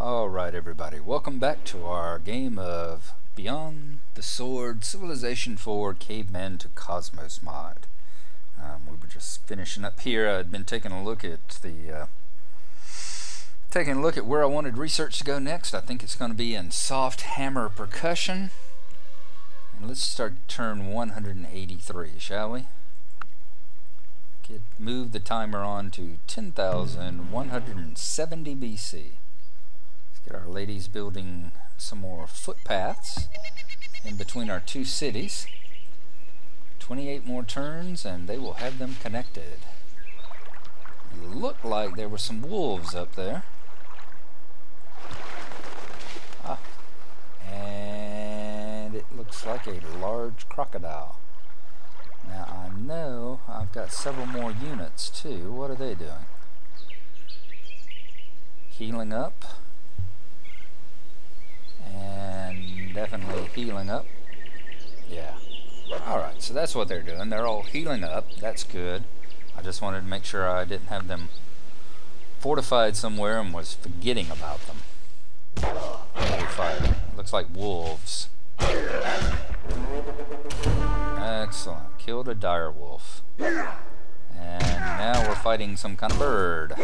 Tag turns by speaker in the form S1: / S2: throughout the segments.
S1: Alright everybody, welcome back to our game of Beyond the Sword Civilization 4 Caveman to Cosmos mod. Um, we were just finishing up here. I'd been taking a look at the uh, taking a look at where I wanted research to go next. I think it's going to be in soft hammer percussion. And let's start turn 183, shall we? Get move the timer on to 10,170 BC. Get our ladies building some more footpaths in between our two cities. 28 more turns and they will have them connected. Looked like there were some wolves up there. Ah. And it looks like a large crocodile. Now I know I've got several more units too. What are they doing? Healing up and definitely healing up. Yeah. Alright, so that's what they're doing. They're all healing up. That's good. I just wanted to make sure I didn't have them fortified somewhere and was forgetting about them. Fire. Looks like wolves. Excellent. Killed a dire wolf. And now we're fighting some kind of bird.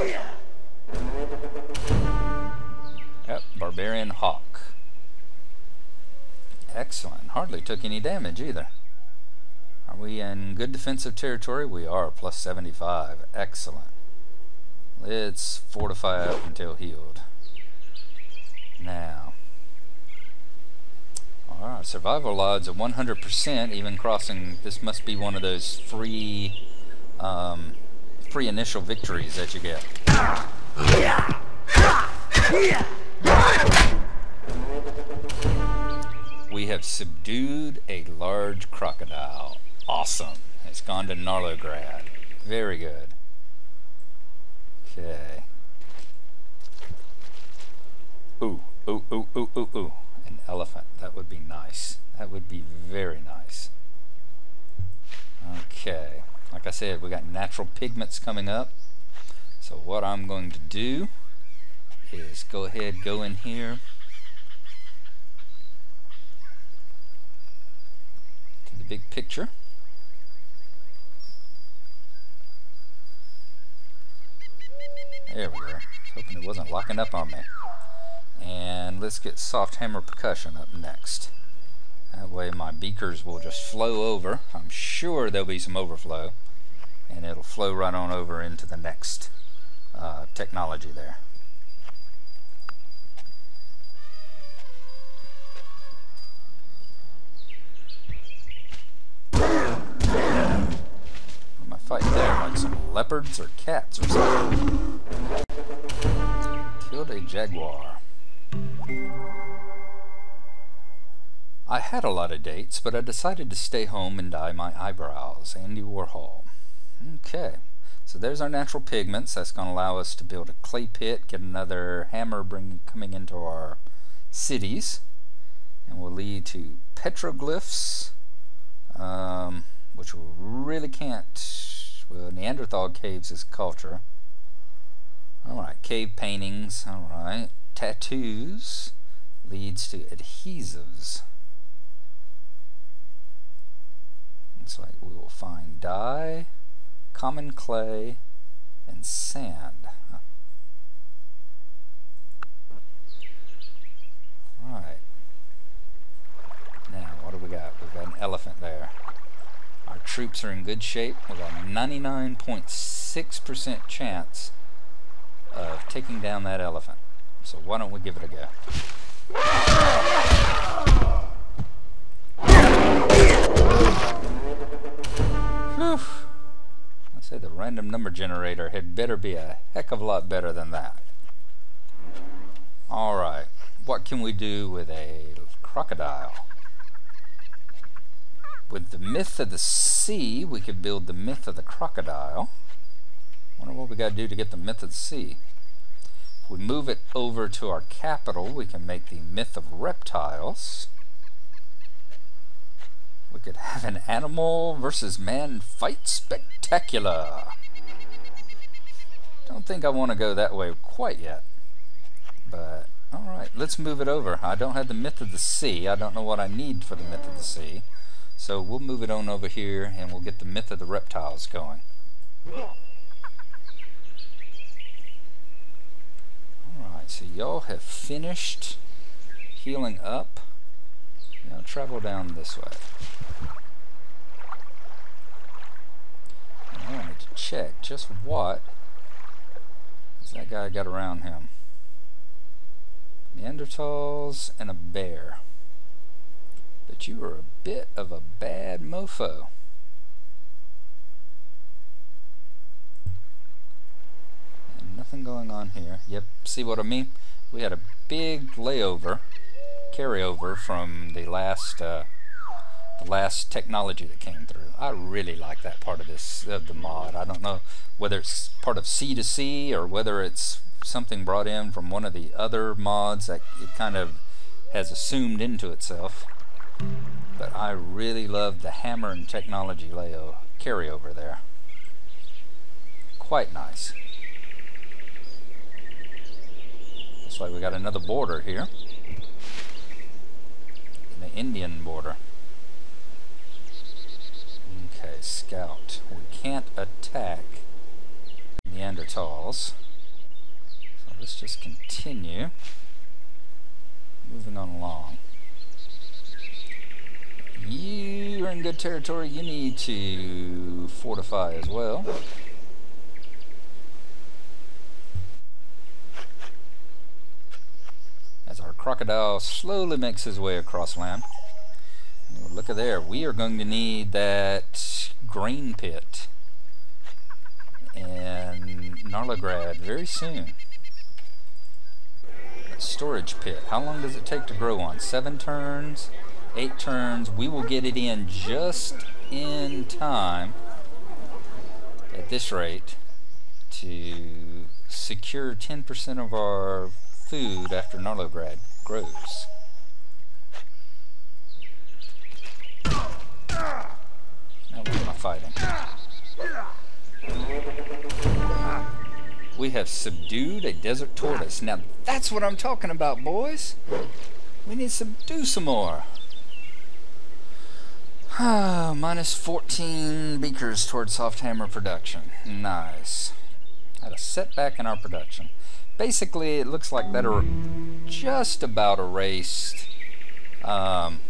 S1: Yep, barbarian hawk. Excellent. Hardly took any damage either. Are we in good defensive territory? We are, plus 75. Excellent. Let's fortify up until healed. Now. Alright, survival odds of 100%, even crossing, this must be one of those free, um, free initial victories that you get we have subdued a large crocodile. Awesome. It's gone to Narlograd. Very good. Okay. Ooh, ooh, ooh, ooh, ooh, ooh. An elephant. That would be nice. That would be very nice. Okay. Like I said, we got natural pigments coming up. So what I'm going to do is go ahead, go in here, big picture. There we go. Hoping it wasn't locking up on me. And let's get soft hammer percussion up next. That way my beakers will just flow over. I'm sure there'll be some overflow. And it'll flow right on over into the next uh, technology there. Leopards or cats or something? Killed a jaguar. I had a lot of dates, but I decided to stay home and dye my eyebrows. Andy Warhol. Okay, so there's our natural pigments. That's going to allow us to build a clay pit, get another hammer bring, coming into our cities, and will lead to petroglyphs, um, which we really can't well, Neanderthal caves is culture. Alright, cave paintings. Alright. Tattoos leads to adhesives. It's like we will find dye, common clay, and sand. All right. Now, what do we got? We've got an elephant there troops are in good shape with a 99.6% chance of taking down that elephant. So why don't we give it a go? Whew. I say the random number generator had better be a heck of a lot better than that. Alright, what can we do with a crocodile? With the myth of the sea, we could build the myth of the crocodile. Wonder what we got to do to get the myth of the sea. If we move it over to our capital, we can make the myth of reptiles. We could have an animal versus man fight spectacular. Don't think I want to go that way quite yet. But, Alright, let's move it over. I don't have the Myth of the Sea. I don't know what I need for the Myth of the Sea. So we'll move it on over here and we'll get the Myth of the Reptiles going. Alright, so y'all have finished healing up. Now travel down this way. I wanted to check just what has that guy got around him. Neanderthals and a bear. But you are a bit of a bad mofo. And nothing going on here. Yep, see what I mean? We had a big layover, carryover from the last uh, the last technology that came through. I really like that part of this of the mod. I don't know whether it's part of C to C or whether it's something brought in from one of the other mods that it kind of has assumed into itself. But I really love the hammer and technology layout carryover there. Quite nice. Looks like we got another border here. The Indian border. Okay, scout. We can't attack Neanderthals. So let's just continue moving on along. You are in good territory. You need to fortify as well. As our crocodile slowly makes his way across land. Look at there. We are going to need that grain pit in Narlograd very soon. Storage pit. How long does it take to grow on? Seven turns? Eight turns. We will get it in just in time at this rate to secure 10% of our food after Narlograd grows. Now what am fighting? We have subdued a desert tortoise. Now that's what I'm talking about, boys. We need to subdue some more. Minus 14 beakers towards soft hammer production. Nice. Had a setback in our production. Basically, it looks like that are just about erased um,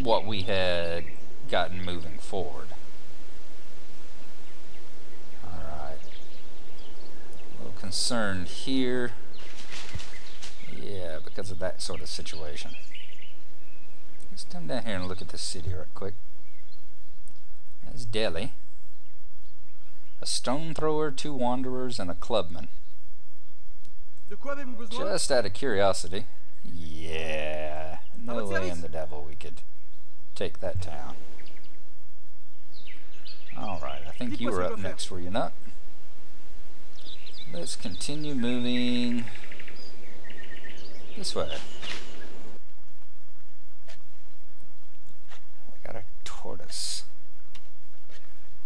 S1: what we had gotten moving forward. Alright. A little concerned here. Yeah, because of that sort of situation. Let's come down here and look at this city right quick. That's Delhi. A stone thrower, two wanderers, and a clubman. Just out of curiosity. Yeah. No way in the devil we could take that town. Alright, I think you were up next, were you not? Let's continue moving this way. We got a tortoise.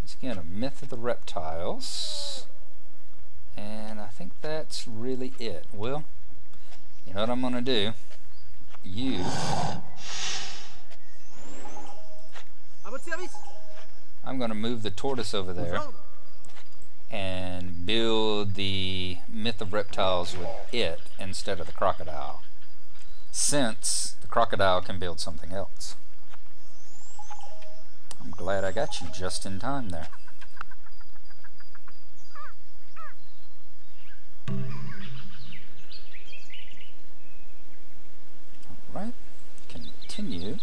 S1: Once again, a myth of the reptiles. And I think that's really it. Well, you know what I'm going to do? You I'm going to move the tortoise over there and build the myth of reptiles with it instead of the crocodile since the crocodile can build something else. Glad I got you just in time there. Alright, continue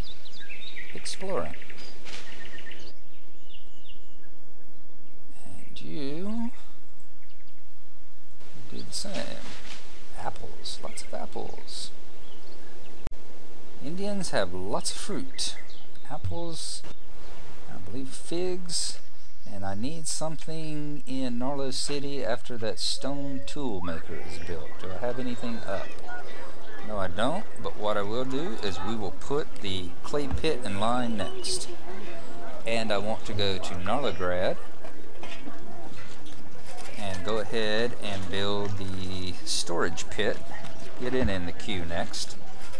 S1: exploring. And you do the same. Apples, lots of apples. Indians have lots of fruit. Apples, I believe figs, and I need something in Narlo City after that stone tool maker is built. Do I have anything up? No, I don't, but what I will do is we will put the clay pit in line next. And I want to go to Narlograd and go ahead and build the storage pit. Get it in the queue next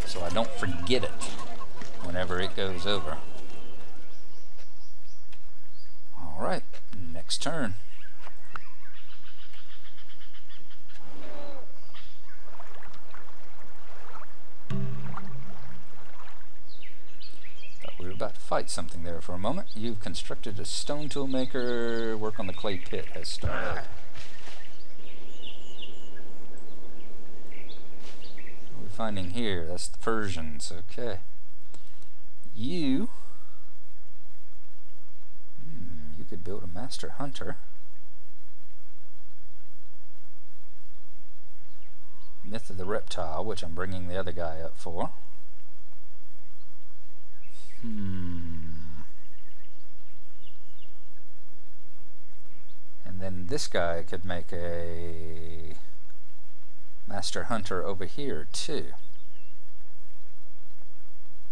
S1: so I don't forget it whenever it goes over. Alright, next turn. Thought we were about to fight something there for a moment. You've constructed a stone tool maker. Work on the clay pit has started. What are we finding here? That's the Persians. Okay. You could build a master hunter. Myth of the Reptile, which I'm bringing the other guy up for. Hmm. And then this guy could make a Master Hunter over here too.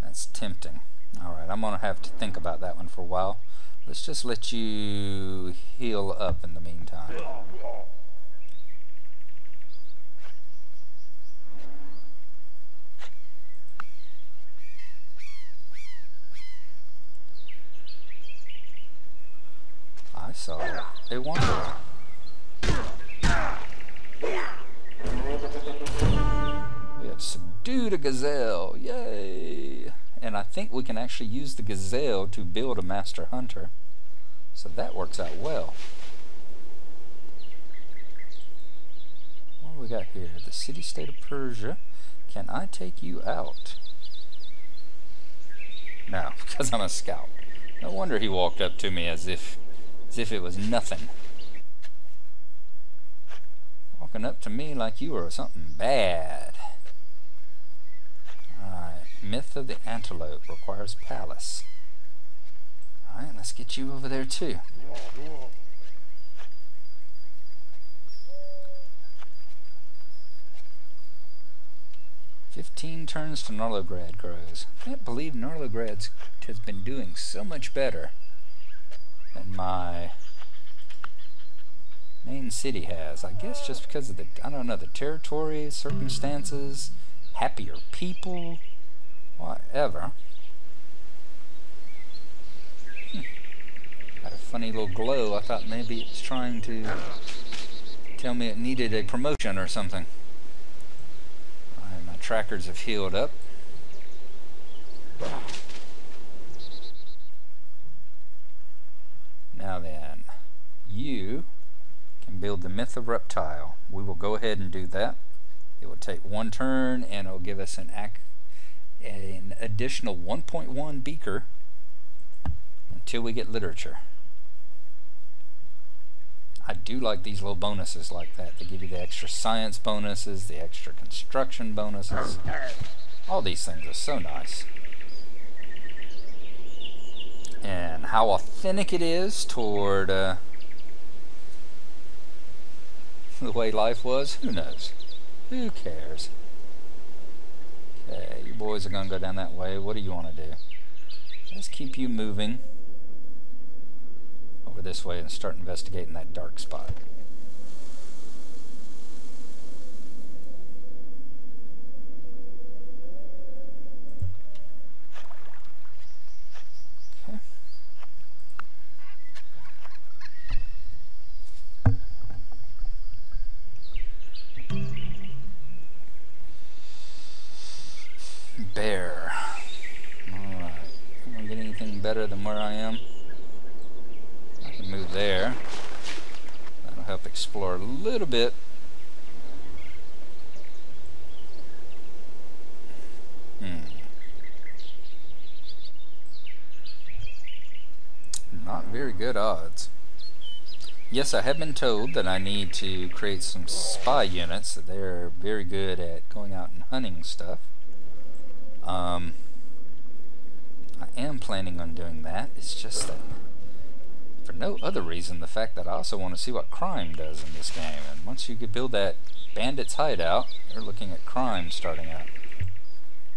S1: That's tempting. Alright, I'm going to have to think about that one for a while. Let's just let you heal up in the meantime. I saw a wanderer. We have subdued a gazelle. Yay! And I think we can actually use the gazelle to build a master hunter. So that works out well. What do we got here? The city-state of Persia. Can I take you out? No because I'm a scout. No wonder he walked up to me as if as if it was nothing. Walking up to me like you were something bad Myth of the Antelope requires Palace. Alright, let's get you over there too. Fifteen turns to Narlograd grows. I can't believe Narlograd has been doing so much better than my main city has. I guess just because of the, I don't know, the territory, circumstances, happier people whatever. Hmm. Had a funny little glow. I thought maybe it's trying to tell me it needed a promotion or something. Alright, my trackers have healed up. Now then, you can build the Myth of Reptile. We will go ahead and do that. It will take one turn and it will give us an ac an additional 1.1 beaker until we get literature. I do like these little bonuses like that. They give you the extra science bonuses, the extra construction bonuses. All these things are so nice. And how authentic it is toward uh, the way life was, who knows? Who cares? Okay, you boys are going to go down that way. What do you want to do? Let's keep you moving over this way and start investigating that dark spot. better than where I am. I can move there. That'll help explore a little bit. Hmm. Not very good odds. Yes, I have been told that I need to create some spy units, that they're very good at going out and hunting stuff. Um, I am planning on doing that. It's just that for no other reason, the fact that I also want to see what crime does in this game. And once you build that bandit's hideout, you're looking at crime starting out.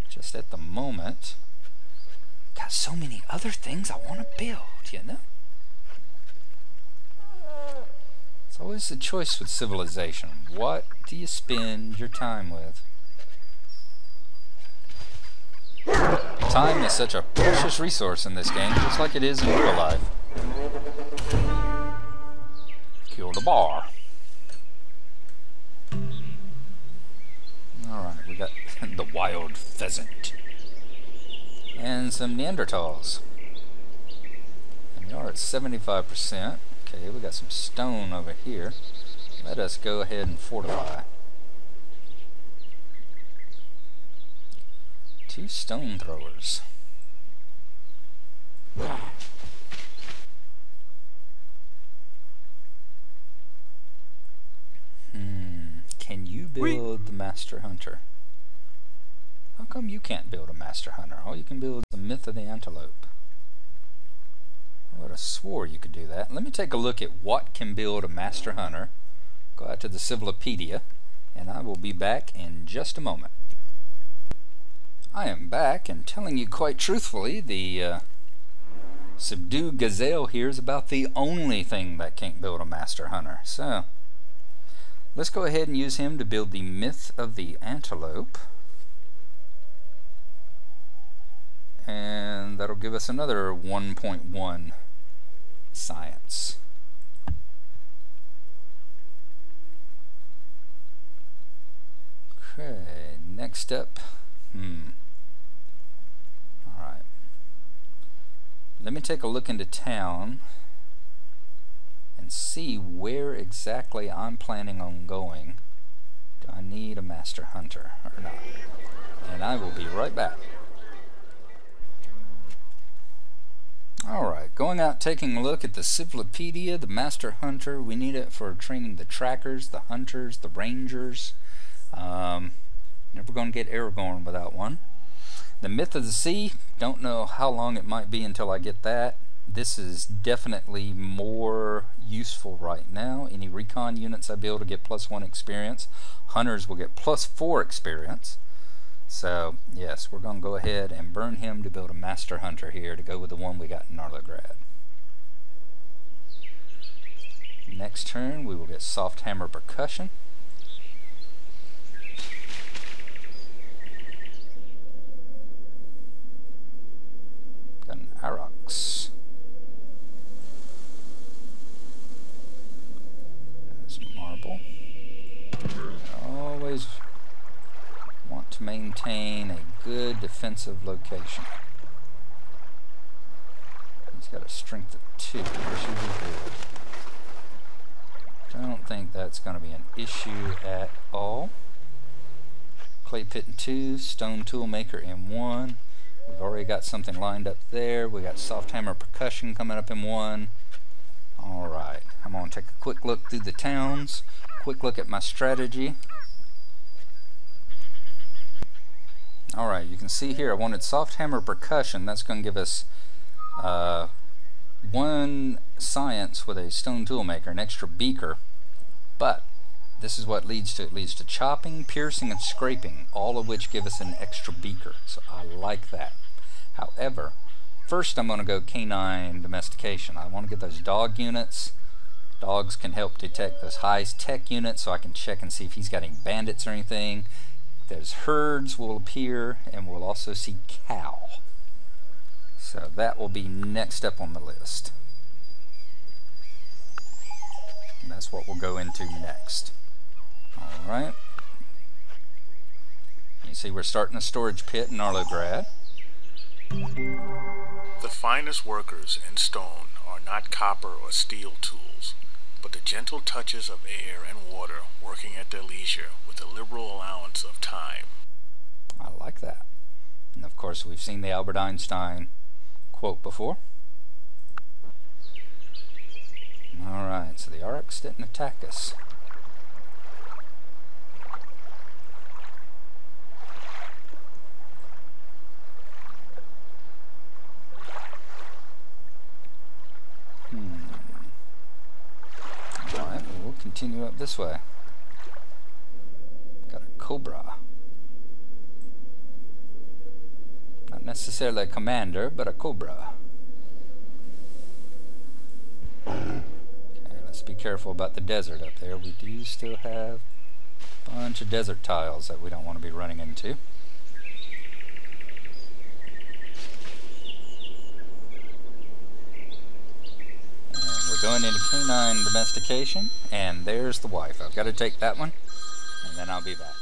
S1: Just at the moment, got so many other things I want to build, you know? Always the choice with civilization. What do you spend your time with? Time is such a precious resource in this game, just like it is in real life. Kill the bar. Alright, we got the wild pheasant. And some Neanderthals. And we are at 75%. Okay, we got some stone over here. Let us go ahead and fortify. Two stone throwers. Hmm. Can you build the Master Hunter? How come you can't build a Master Hunter? All you can build is the Myth of the Antelope. I would have swore you could do that. Let me take a look at what can build a Master Hunter. Go out to the Civilopedia, and I will be back in just a moment. I am back and telling you quite truthfully, the uh, Subdued Gazelle here is about the only thing that can't build a Master Hunter. So, let's go ahead and use him to build the Myth of the Antelope. And that'll give us another 1.1 science. Okay, next up, hmm. Alright. Let me take a look into town and see where exactly I'm planning on going. Do I need a master hunter or not? And I will be right back. Alright, going out taking a look at the Civilopedia, the Master Hunter. We need it for training the trackers, the hunters, the rangers. Um, never going to get Aragorn without one. The Myth of the Sea, don't know how long it might be until I get that. This is definitely more useful right now. Any recon units I build will get plus one experience. Hunters will get plus four experience. So, yes, we're going to go ahead and burn him to build a Master Hunter here to go with the one we got in Narlograd. Next turn, we will get Soft Hammer Percussion. An Marble. Always to maintain a good defensive location. He's got a strength of 2, which should be good. I don't think that's going to be an issue at all. Clay pit in 2, stone tool maker in 1. We've already got something lined up there. We got soft hammer percussion coming up in 1. Alright, I'm going to take a quick look through the towns, quick look at my strategy. Alright, you can see here I wanted soft hammer percussion. That's going to give us uh, one science with a stone tool maker, an extra beaker. But this is what leads to it leads to chopping, piercing, and scraping, all of which give us an extra beaker. So I like that. However, first I'm going to go canine domestication. I want to get those dog units. Dogs can help detect those high tech units so I can check and see if he's got any bandits or anything. Those herds will appear and we'll also see cow. So that will be next up on the list. And that's what we'll go into next. Alright. You see we're starting a storage pit in Narlograd.
S2: The finest workers in stone are not copper or steel tools, but the gentle touches of air and working at their leisure with a liberal allowance of time.
S1: I like that. And of course, we've seen the Albert Einstein quote before. Alright, so the Aurochs didn't attack us. Hmm. Alright, we'll continue up this way. Cobra. Not necessarily a commander, but a Cobra. Okay, let's be careful about the desert up there. We do still have a bunch of desert tiles that we don't want to be running into. We're going into canine domestication, and there's the wife. I've got to take that one, and then I'll be back.